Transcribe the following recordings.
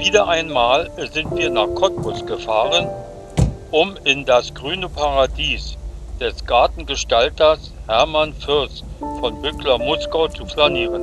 Wieder einmal sind wir nach Cottbus gefahren, um in das grüne Paradies des Gartengestalters Hermann Fürst von Bückler-Muskau zu flanieren.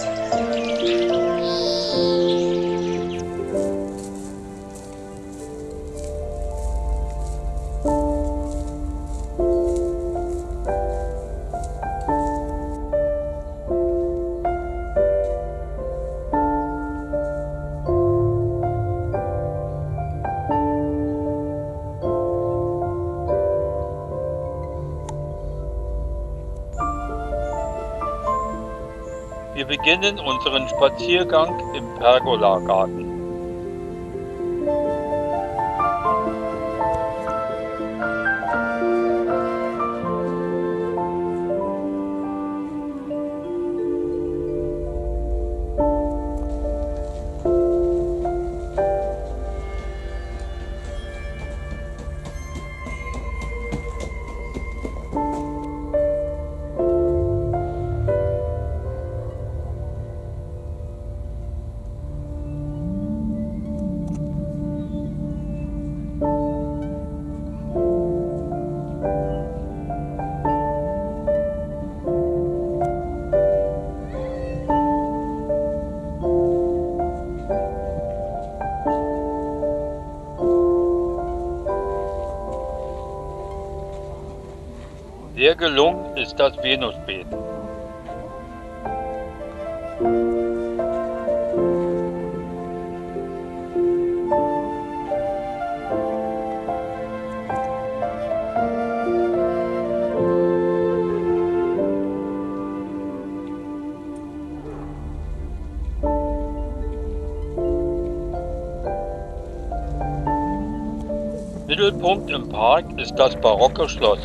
beginnen unseren Spaziergang im Pergolagarten. Gelungen ist das Venusbeet. Mittelpunkt im Park ist das barocke Schloss.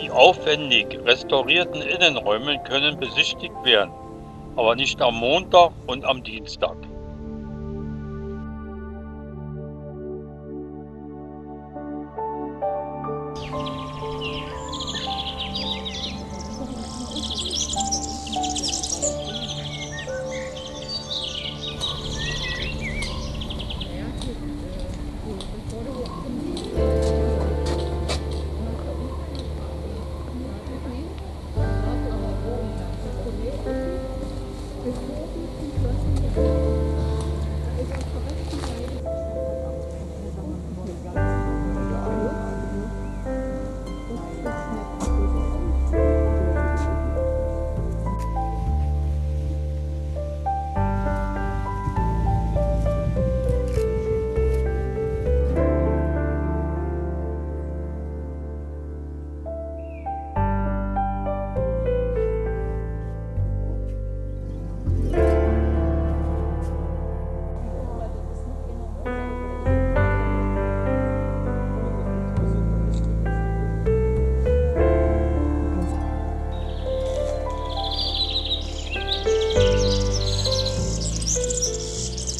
Die aufwendig restaurierten Innenräume können besichtigt werden, aber nicht am Montag und am Dienstag.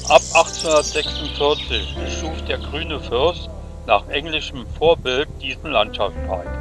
Ab 1846 schuf der Grüne Fürst nach englischem Vorbild diesen Landschaftspark.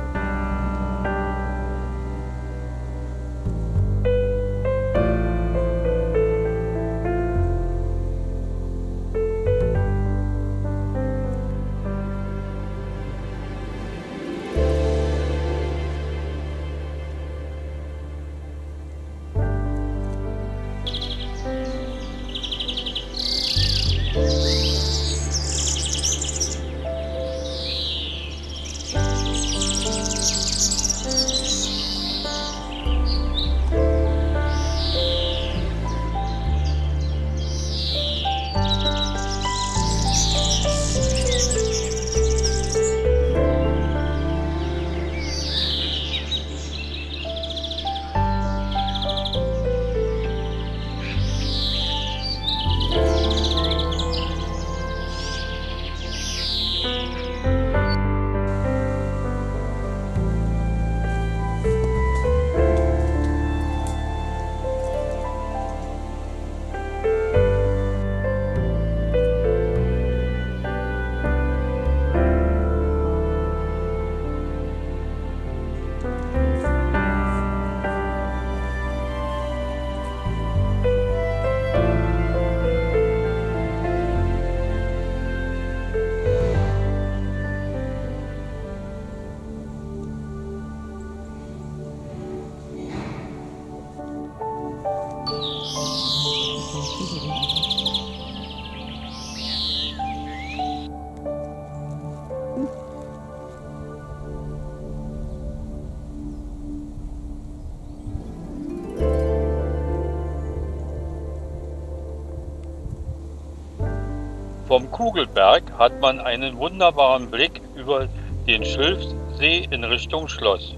Vom Kugelberg hat man einen wunderbaren Blick über den Schilfsee in Richtung Schloss.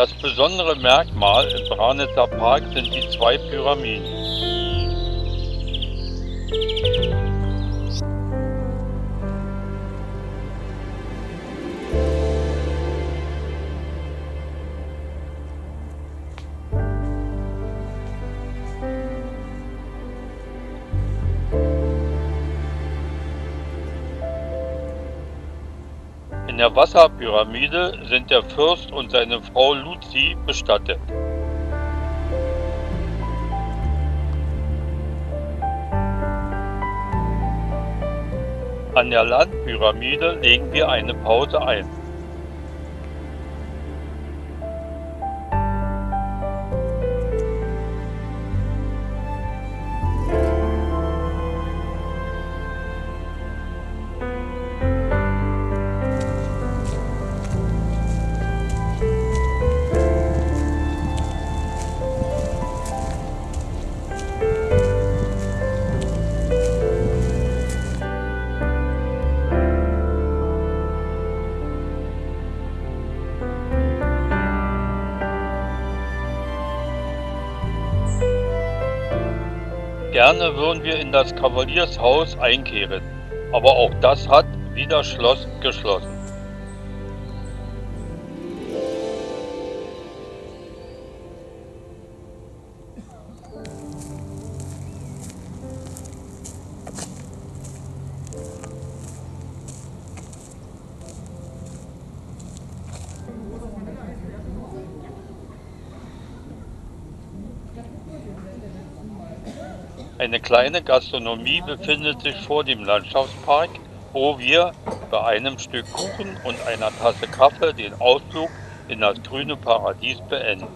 Das besondere Merkmal im Branitzer Park sind die zwei Pyramiden. Der Wasserpyramide sind der Fürst und seine Frau Luzi bestattet. An der Landpyramide legen wir eine Pause ein. Gerne würden wir in das Kavaliershaus einkehren, aber auch das hat, wie das Schloss, geschlossen. Eine kleine Gastronomie befindet sich vor dem Landschaftspark, wo wir bei einem Stück Kuchen und einer Tasse Kaffee den Ausflug in das grüne Paradies beenden.